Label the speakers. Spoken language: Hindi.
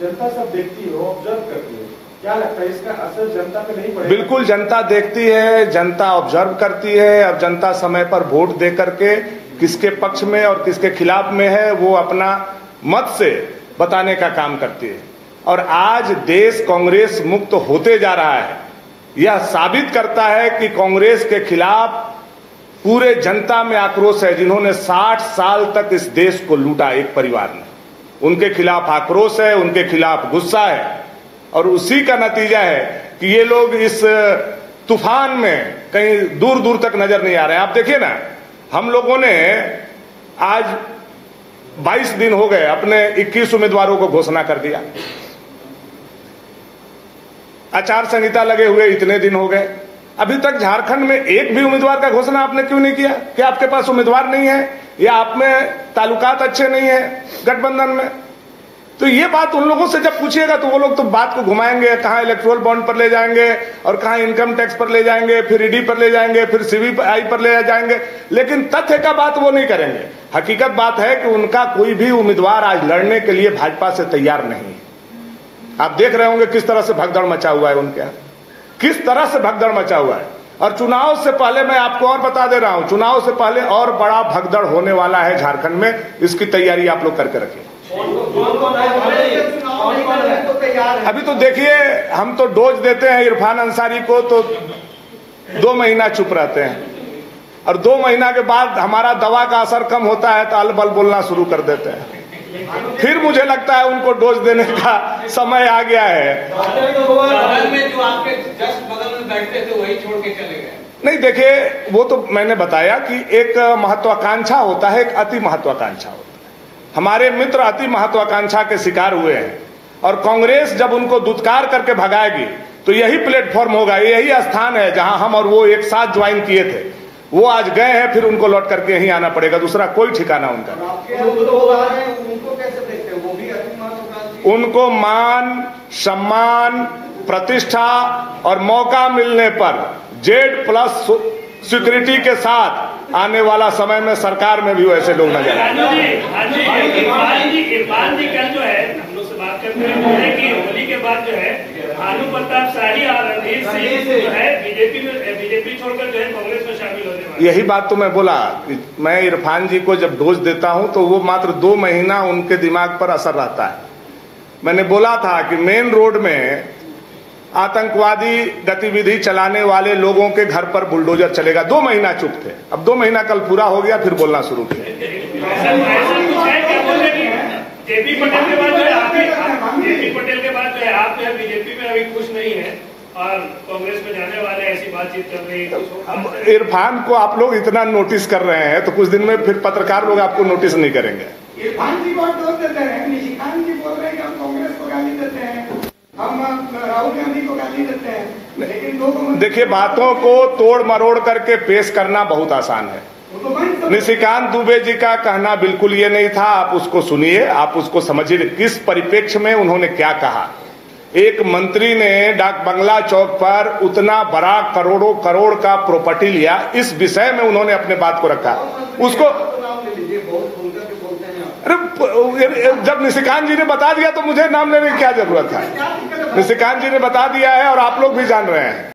Speaker 1: जनता सब देखती हो ऑब्ज़र्व करती है। क्या लगता है इसका असर जनता पे नहीं पड़ेगा?
Speaker 2: बिल्कुल, जनता देखती है, जनता ऑब्ज़र्व करती है। अब जनता समय पर वोट दे करके किसके पक्ष में और किसके खिलाफ में है, वो अपना मत से बताने का काम करती है। और आज देश कांग्रेस मुक्त होते जा रहा है। यह साबित करता है कि कांग्रेस के खिलाफ पूरे जनता में आक्रोश है, जिन्होंने 60 साल तक इस देश को लूटा, एक परिवार ने। उनके खिलाफ आक्रोश है, उनके खिलाफ गुस्सा है। और उसी का नतीजा है कि ये लोग इस तूफ़ान में कहीं दूर दूर तक नज़र नहीं आ रहे हैं। आप देखिए ना, हम लोगों ने आज 22 दिन हो गए, अपने 21 उम्मीदवारों को घोषणा कर दिया। आचार संहिता लगे हुए इतने दिन हो गए। अभी तक झारखंड में एक भी उम्मीदवार का घोषणा आपने क्यों नहीं किया? क्या आपके पास उम्मीदवार नहीं है? या आप में तालुकात अच्छे नहीं है गठबंधन में? तो ये बात उन लोगों से जब पूछिएगा तो वो लोग तो बात को घुमाएँगे, कहाँ इलेक्ट्रोल बॉन्ड पर ले जाएँगे और कहाँ इनकम टैक्स पर ले जाएँगे, फिर ईडी पर ले जाएँगे, फिर सीबीआई पर ले जाएँगे। लेकिन तथ्य का बात वो नहीं करेंगे। हकीकत बात है कि उनका कोई भी उम्मीदवार आज लड़ने के लिए भाजपा से तैयार नहीं आप देख रहे होंगे किस तरह से भगदड़ मचा हुआ है उनके यहाँ। किस तरह से भगदड़ मचा हुआ है? और चुनाव से पहले मैं आपको और बता दे रहा हूँ, चुनाव से पहले और बड़ा भगदड़ होने वाला है झारखंड में। इसकी तैयारी आप लोग करके रखिए। अभी तो देखिए, हम तो डोज देते हैं इरफान अंसारी को तो दो महीना चुप रहते हैं। और दो महीना के बाद हमारा दवा का असर कम होता है तो अलबल बोलना शुरू कर देते हैं। फिर मुझे लगता है उनको डोज देने का समय आ गया है
Speaker 3: बगल में जो आपके जस्ट बगल में बैठते थे वही छोड़ के चले गए।
Speaker 2: नहीं देखिए वो तो मैंने बताया कि एक महत्वाकांक्षा होता है एक अति महत्वाकांक्षा होता है। हमारे मित्र अति महत्वाकांक्षा के शिकार हुए हैं और कांग्रेस जब उनको दुत्कार करके भगाएगी तो यही प्लेटफॉर्म होगा यही स्थान है जहाँ हम और वो एक साथ ज्वाइन किए थे। वो आज गए हैं फिर उनको लौट करके यहीं आना पड़ेगा दूसरा कोई ठिकाना उनका
Speaker 4: महत्वाकांक्षी
Speaker 2: उनको मान सम्मान प्रतिष्ठा और मौका मिलने पर जेड प्लस सिक्योरिटी के साथ आने वाला समय में सरकार में भी वैसे लोग नज़र आए
Speaker 5: जी जी इरफान जी कल जो है हम लोग से बात करते हैं कि होली के बाद जो है भानु प्रताप शाही और रणधीर सिंह जो है बीजेपी में बीजेपी छोड़कर जो है कांग्रेस में शामिल होने वाले
Speaker 2: यही बात तो मैं बोला मैं इरफान जी को जब डोज देता हूँ तो वो मात्र दो महीना उनके दिमाग पर असर रहता है। मैंने बोला था कि मेन रोड में आतंकवादी गतिविधि चलाने वाले लोगों के घर पर बुलडोजर चलेगा। दो महीना चुप थे। अब दो महीना कल पूरा हो गया फिर बोलना शुरू किया।
Speaker 5: ऐसा ऐसा कुछ है क्या बोल रहे कि जेपी पटेल के बाद जो है आप जेपी पटेल के बाद जो है आप जो बीजेपी में अभी खुश नहीं है और कांग्रेस में जाने वाले ऐसी बातचीत कर रहे
Speaker 2: अब
Speaker 5: है?
Speaker 2: इरफान को आप लोग इतना नोटिस कर रहे हैं तो कुछ दिन में फिर पत्रकार लोग आपको नोटिस नहीं करेंगे।
Speaker 4: इरफान जी को देते हैं निशिकांत जी बोल रहे हैं कि हम कांग्रेस को गाली देते हैं हम राहुल गांधी को गाली देते हैं। लेकिन दो
Speaker 2: देखिए बातों को तोड़ मरोड़ करके पेश करना बहुत आसान है।
Speaker 4: तो सकते
Speaker 2: निशिकांत दुबे जी का कहना बिल्कुल ये नहीं था। आप उसको सुनिए आप उसको समझिए किस परिप्रेक्ष्य में उन्होंने क्या कहा। एक मंत्री ने डाक बंगला चौक पर उतना बड़ा करोड़ों करोड़ का प्रॉपर्टी लिया। इस विषय में उन्होंने अपने बात को रखा। उसको
Speaker 4: नाम ले लीजिए बहुत खुलकर के बोलते हैं आप
Speaker 2: अरे, जब निशिकांत जी ने बता दिया तो मुझे नाम लेने की क्या ज़रूरत
Speaker 4: है?
Speaker 2: निशिकांत जी ने बता दिया है और आप लोग भी जान रहे हैं।